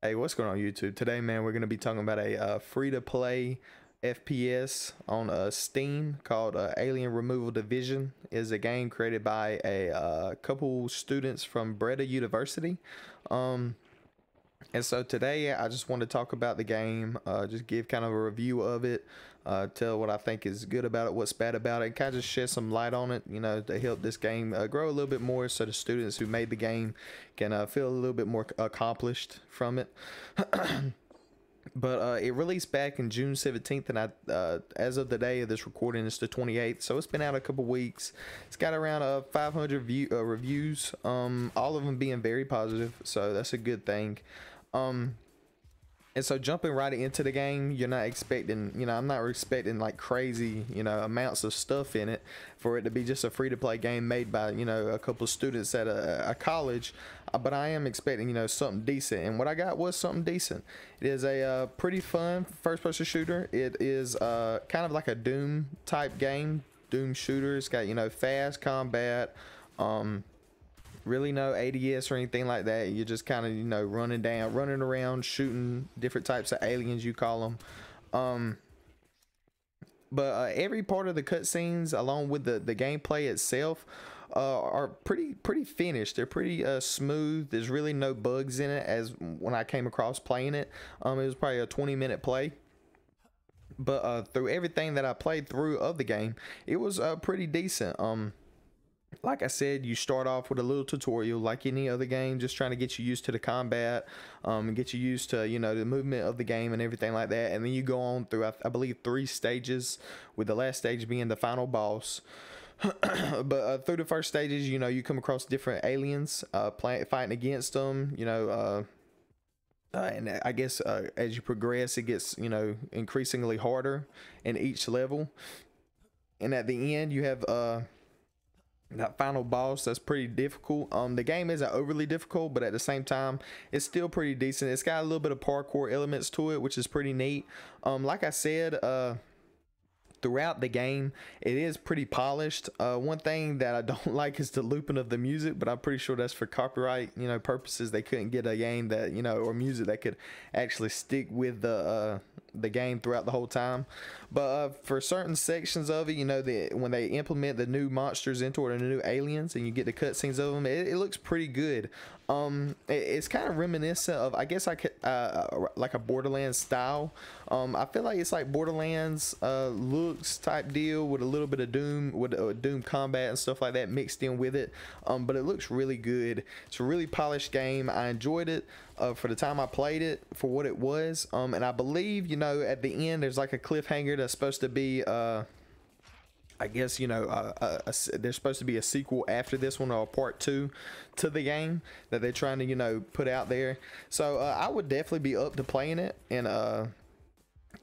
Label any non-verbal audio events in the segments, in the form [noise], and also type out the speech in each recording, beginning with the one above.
Hey, what's going on YouTube? Today, man, we're going to be talking about a uh, free-to-play FPS on uh, Steam called uh, Alien Removal Division. is a game created by a uh, couple students from Breda University. Um, and so today I just want to talk about the game, uh, just give kind of a review of it, uh, tell what I think is good about it, what's bad about it, and kind of just shed some light on it, you know, to help this game uh, grow a little bit more so the students who made the game can uh, feel a little bit more accomplished from it. [clears throat] but uh, it released back in June 17th, and I, uh, as of the day of this recording, it's the 28th, so it's been out a couple weeks. It's got around uh, 500 view, uh, reviews, um, all of them being very positive, so that's a good thing. Um, and so jumping right into the game, you're not expecting, you know, I'm not expecting like crazy, you know, amounts of stuff in it for it to be just a free to play game made by, you know, a couple students at a, a college. Uh, but I am expecting, you know, something decent. And what I got was something decent. It is a uh, pretty fun first person shooter. It is uh, kind of like a Doom type game, Doom shooter. It's got, you know, fast combat. Um, really no ADS or anything like that. You're just kind of, you know, running down, running around, shooting different types of aliens, you call them. Um, but uh, every part of the cutscenes, along with the, the gameplay itself, uh, are pretty pretty finished. They're pretty uh, smooth. There's really no bugs in it. As when I came across playing it, um, it was probably a 20 minute play. But uh, through everything that I played through of the game, it was uh, pretty decent. Um, like I said, you start off with a little tutorial like any other game, just trying to get you used to the combat, um, and get you used to, you know, the movement of the game and everything like that. And then you go on through, I, I believe, three stages, with the last stage being the final boss. [clears throat] but uh, through the first stages, you know, you come across different aliens, uh, play, fighting against them, you know, uh, uh, and I guess uh, as you progress, it gets you know increasingly harder in each level. And at the end, you have uh, that final boss that's pretty difficult. Um the game isn't overly difficult but at the same time it's still pretty decent. It's got a little bit of parkour elements to it which is pretty neat. Um like i said uh throughout the game it is pretty polished. Uh, one thing that i [laughs] don't like is the looping of the music but i'm pretty sure that's for copyright you know purposes. They couldn't get a game that you know or music that could actually stick with the uh, the game throughout the whole time. But uh, for certain sections of it you know the when they implement the new monsters into it or the new aliens and you get the cutscenes of them it, it looks pretty good. Um it, it's kind of reminiscent of i guess i could uh, like a borderlands style um i feel like it's like borderlands uh looks type deal with a little bit of doom with uh, doom combat and stuff like that mixed in with it um but it looks really good it's a really polished game i enjoyed it uh, for the time I played it for what it was. Um, and I believe, you know, at the end there's like a cliffhanger that's supposed to be, uh, I guess, you know, uh, a, a, there's supposed to be a sequel after this one or part two to the game that they're trying to, you know, put out there. So uh, I would definitely be up to playing it and uh,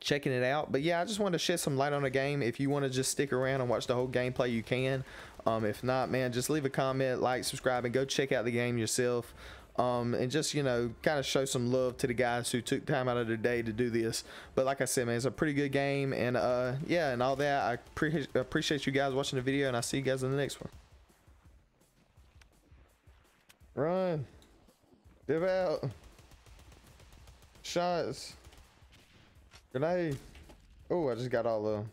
checking it out. But yeah, I just want to shed some light on the game. If you want to just stick around and watch the whole gameplay, you can. Um, if not, man, just leave a comment, like, subscribe, and go check out the game yourself. Um, and just you know kind of show some love to the guys who took time out of their day to do this. But like I said man it's a pretty good game and uh, yeah and all that. I pre appreciate you guys watching the video and I'll see you guys in the next one. Run. Dip out. Shots grenade oh I just got all of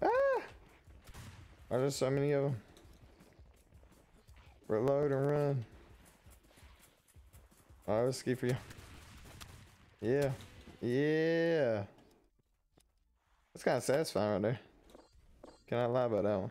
Ah! Are there so many of them? Reload and run. Alright, let's ski for you. Yeah. Yeah. That's kind of satisfying right there. Can I lie about that one?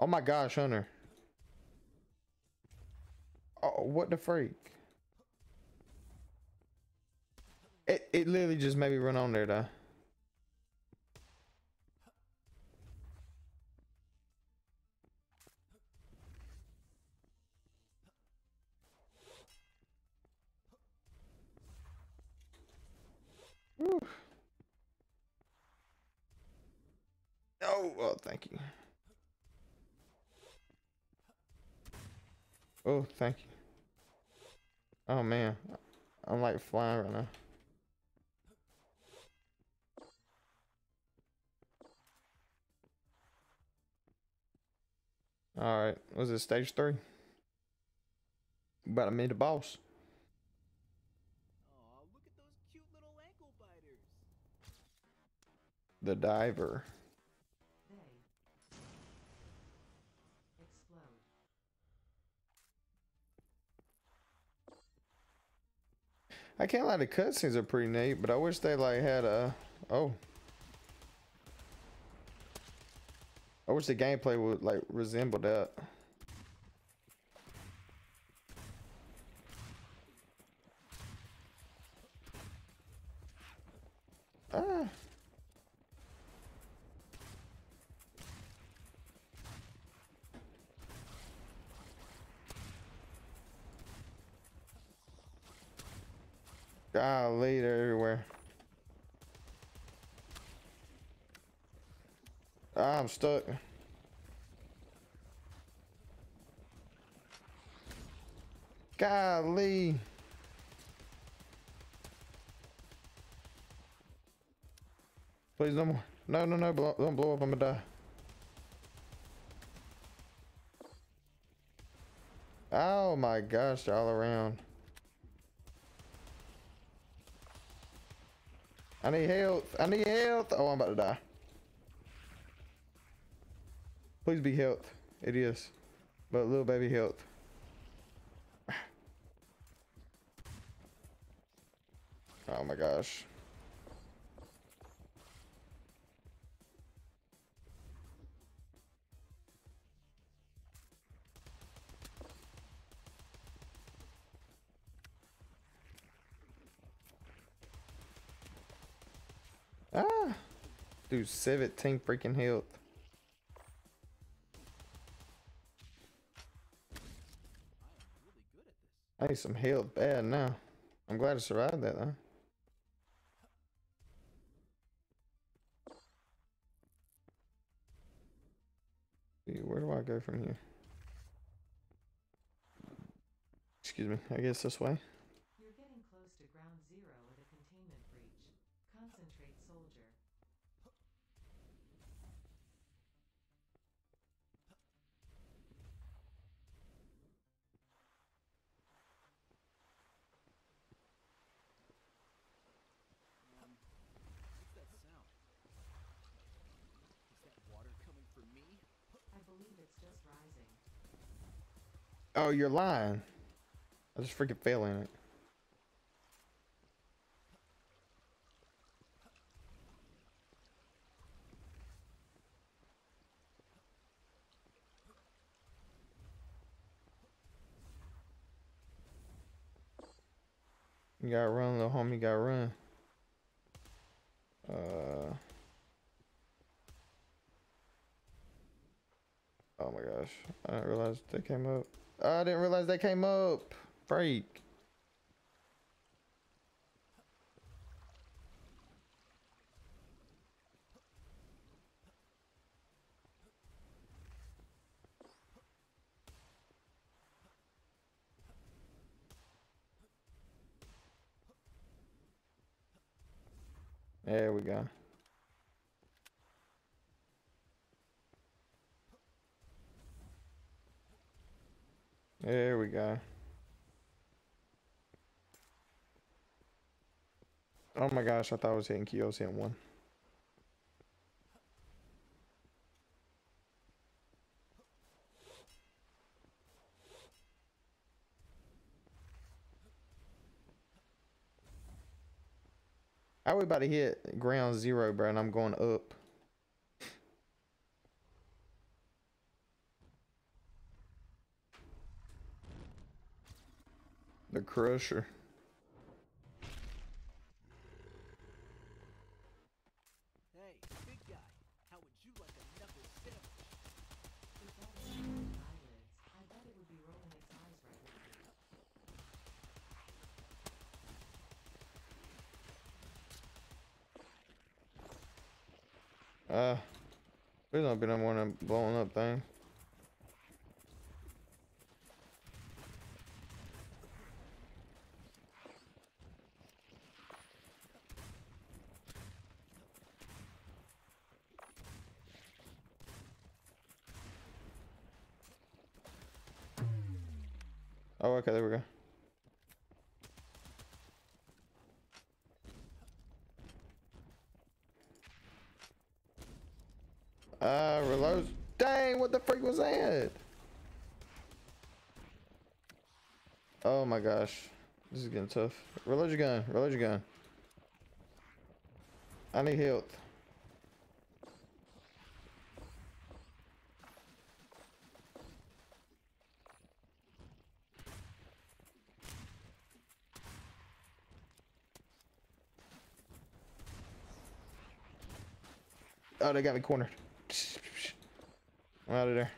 Oh my gosh, Hunter. Oh, what the freak? It, it literally just made me run on there though. Whew. Oh, well, thank you. Oh, thank you. Oh man, I'm like flying right now. All right, was it stage three? About to meet the boss. Aw, look at those cute little ankle biters. The diver. I can't lie, the cutscenes are pretty neat, but I wish they like had a. Oh. I wish the gameplay would like resemble that. Ah. Golly, they're everywhere. Ah, I'm stuck. Golly. Please no more. No, no, no, blow, don't blow up, I'm gonna die. Oh my gosh, they're all around. I need health. I need health. Oh, I'm about to die. Please be health. It is. But little baby health. [sighs] Oh my gosh. Ah! Dude, 17 freaking health. I need some health bad now. I'm glad I survived that though. See, Where do I go from here? Excuse me, I guess this way. Oh, you're lying. I just freaking fell in it. You gotta run, little homie, you gotta run. Uh. Oh my gosh. I didn't realize they came up. I didn't realize they came up. Freak. There we go. There we go. Oh my gosh, I thought I was hitting Kyo, I was hitting one. How we about to hit ground zero, bro, and I'm going up. Crusher. Hey, big guy. How would you like a knuckle sandwich? If that was eyelids, I bet it would be rolling its eyes right now. Uh, there's not been one of them blowing up thing. Oh, okay, there we go. Uh, reload. Dang, what the freak was that? Oh my gosh. This is getting tough. Reload your gun. Reload your gun. I need health. Oh, they got me cornered. I'm out of there.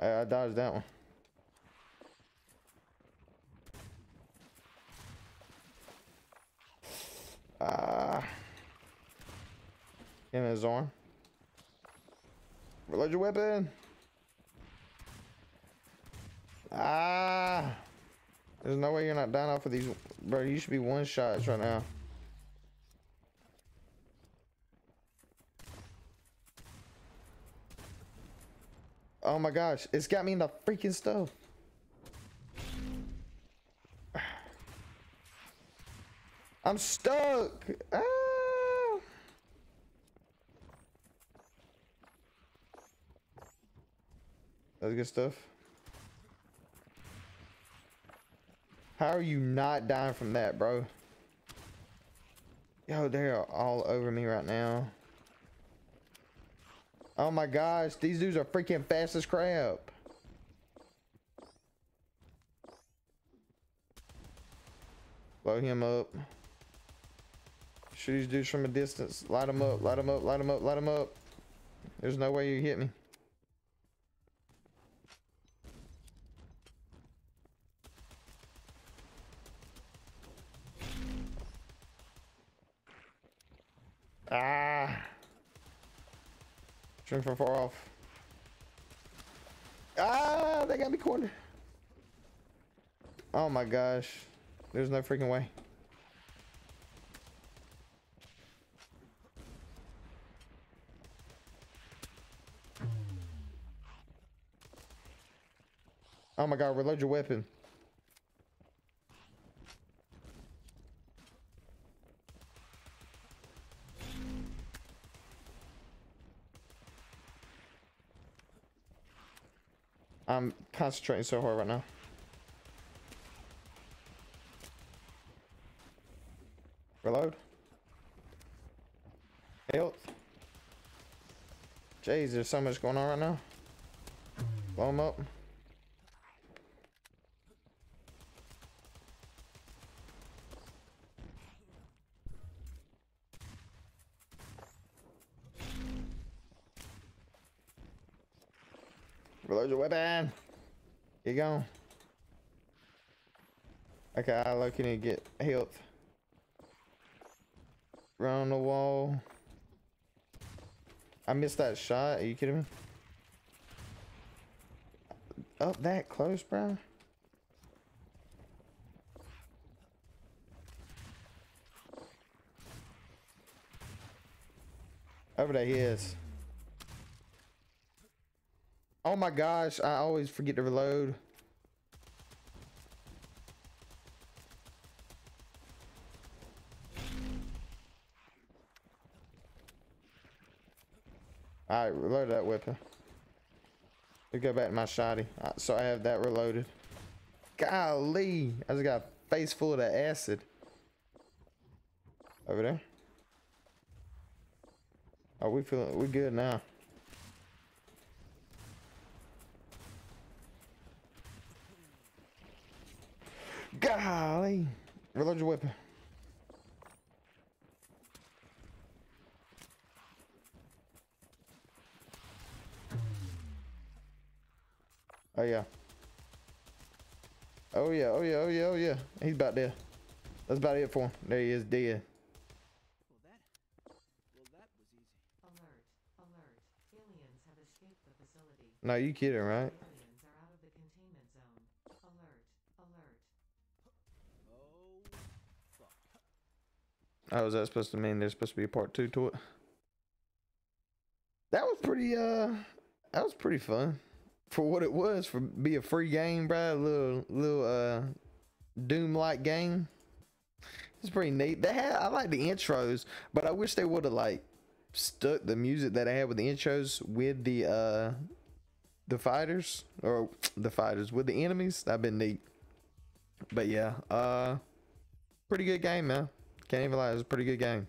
I, I dodged that one. Ah. In his arm. Reload your weapon. Ah. There's no way you're not dying off of these. Bro, you should be one shots right now. Oh my gosh, it's got me in the freaking stuff. [sighs] I'm stuck. Ah. Good stuff. How are you not dying from that, bro? Yo, they're all over me right now. Oh my gosh, these dudes are freaking fast as crap. Blow him up. Shoot these dudes from a distance. Light them up, light them up, light them up, light them up. There's no way you hit me. Ah. From far off. Ah, they got me cornered. Oh my gosh. There's no freaking way. Oh my god, reload your weapon. I'm concentrating so hard right now. Reload. Health. Jeez, there's so much going on right now. Blow them up. Reload your weapon. You going. Okay, I look need to get health. Run the wall. I missed that shot. Are you kidding me? Up that close, bro? Over there he is. Oh my gosh, I always forget to reload. Alright, reload that weapon. Let go back to my shotty. Uh, So I have that reloaded. Golly, I just got a face full of the acid. Over there. Are we feeling we good now? Golly. Reload your weapon. Oh yeah. Oh yeah, oh yeah, oh yeah, oh yeah. He's about dead. That's about it for him. There he is, dead. Well, that. Well, that was easy. Alert. Alert. Aliens have escaped the facility. No, you kidding, right? Aliens are out of the containment zone. Alert. Alert. Oh, fuck. How is that supposed to mean there's supposed to be a part two to it? That was pretty uh that was pretty fun. For what it was, for be a free game, bro. A little little uh Doom like game. It's pretty neat. They had I like the intros, but I wish they would have like stuck the music that I had with the intros with the uh the fighters or the fighters with the enemies. That'd been neat. But yeah, uh pretty good game, man. Can't even lie, it was a pretty good game.